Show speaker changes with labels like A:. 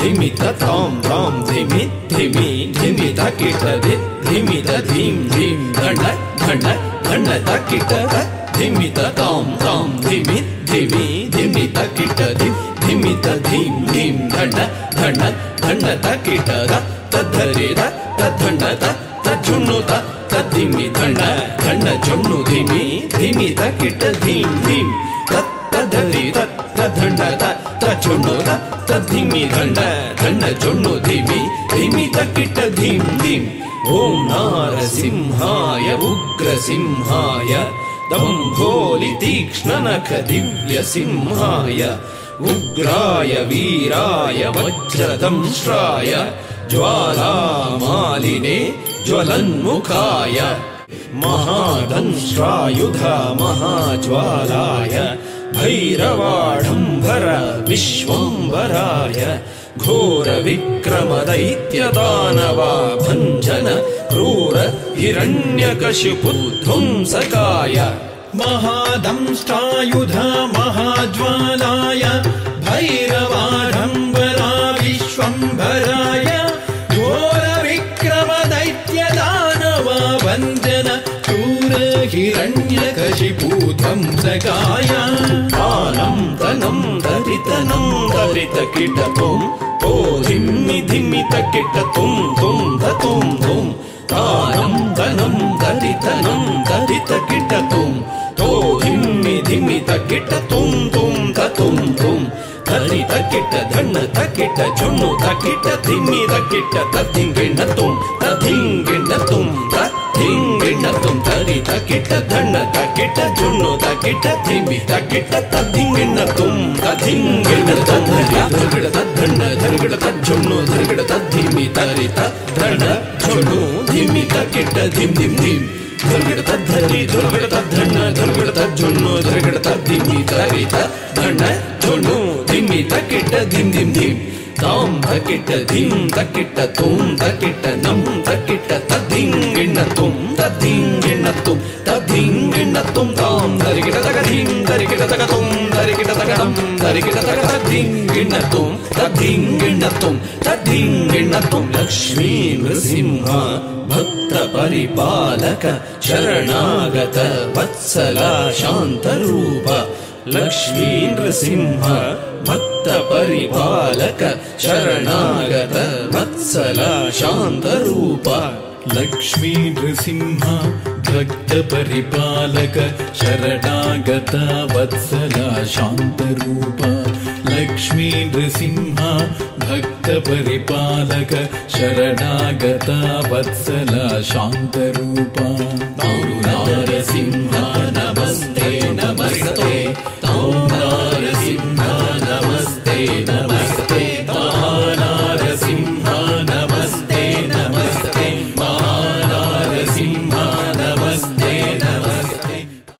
A: धिमित तां तां धिमि धिमि धिमित किट धि धिमित धीं धीं धण्ड धण्ड धण्ड तकिट धिमित तां तां धिमि धिमि धिमित किट धि धिमित धीं धीं धण्ड धण्ड धण्ड तकिट तद्धरे तद्धण्ड तज्जुण्णुत तद्धिमि धण्ड धण्ड जुण्णु धिमि धिमि तकिट धीं धीं तद्धरि तद्धण्ड तज्जुण्णु तद्धिमि धण्ड धण्ड जुण्णु धिमि धिमि तकिट धीं धीं ॐ नारसिंहाय उग्रसिंहाय दम्भोलि तीक्ष्णनख दिव्यसिंहाय उग्राय वीराय वज्रदंश्राय ज्वालामालिने ज्वलन्मुखाय महादंश्रायुध महाज्वालाय भैरवाढम्बर विश्वम्बराय घोरविक्रमदैत्यदानवा भञ्जन क्रूर हिरण्यकशिपुध्वंसकाय।
B: महादंष्टायुध महाज्वालाय भैरवाडम्बरा विश्वम्भराय घोरविक्रमदैत्यदानवा वञ्जन क्रूर हिरण्यकशिपूध्वंसकाय
A: தரித்தனம் தரித்தனம் தரித்த கிட்டத்தும் ஓ திம்மி திம்மி தக்கிட்ட தும் தும் தும் தும் தானம் தனம் தரித்தனம் தரித்த கிட்டத்தும் தோ திம்மி திம்மி தக்கிட்ட தும் தும் தும் தும் தரி தக்கிட்ட தண்ண தக்கிட்ட சொன்னு தக்கிட்ட திம்மி தக்கிட்ட தத்திங்கிண்ணத்தும் தத்திங்கிண்ணத்தும் தத்திங்கிண்ணத்தும் தரி தக்கிட்ட தண்ண जुण्णु तकिट धिम्मि तकिट तद्धिङ्गिणतुं तद्धिङ्गिणतं धरि तद्धण्ण धरिगिड तज्जुण्णु धरिगिड तद्धिमि तरि तद्धण्ण जुण्णु धिमि तकिट धिं धिं धिं धुर्गिड तद्धरि धुर्गिड तद्धण्ण धुर्गिड तज्जुण्णु धरिगिड तद्धिमि तरि तद्धण्ण जुण्णु धिमि तकिट धिं धिं धिं तां तकिट धिं तकिट तुं तकिट नं तकिट तद्धिङ्गिण तुं तद्धिङ्गिण तुं तद्धिङ्गिण तुं तां धरिगिड तग धिं धरिगिड तग तुं धरिगिड तग नं धरिगिड तग तद्धिङ्गिण तुं तद्धिङ्गिण तुं तद्धिङ्गिण तुं लक्ष्मी भक्त परिपालक शरणागत वत्सला शान्तरूप लक्ष्मी नृसिंह भक्त परिपालक शरणागत वत्सला शान्तरूप।
B: लक्ष्मी नृसिंह भक्तपरिपालक शरणागता वत्सला शान्तरूप। लक्ष्मी नृसिंह भक्तपरिपालक शरणागता वत्सला शान्तरूप।
A: नारसिंह